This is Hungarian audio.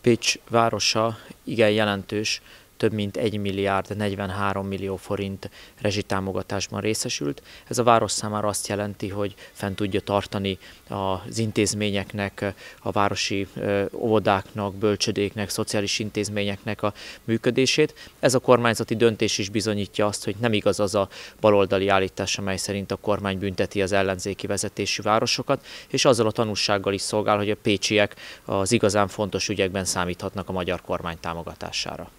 Pécs városa igen jelentős több mint 1 milliárd 43 millió forint rezsitámogatásban részesült. Ez a város számára azt jelenti, hogy fent tudja tartani az intézményeknek, a városi óvodáknak, bölcsödéknek, szociális intézményeknek a működését. Ez a kormányzati döntés is bizonyítja azt, hogy nem igaz az a baloldali állítás, amely szerint a kormány bünteti az ellenzéki vezetésű városokat, és azzal a tanúsággal is szolgál, hogy a pécsiek az igazán fontos ügyekben számíthatnak a magyar kormány támogatására.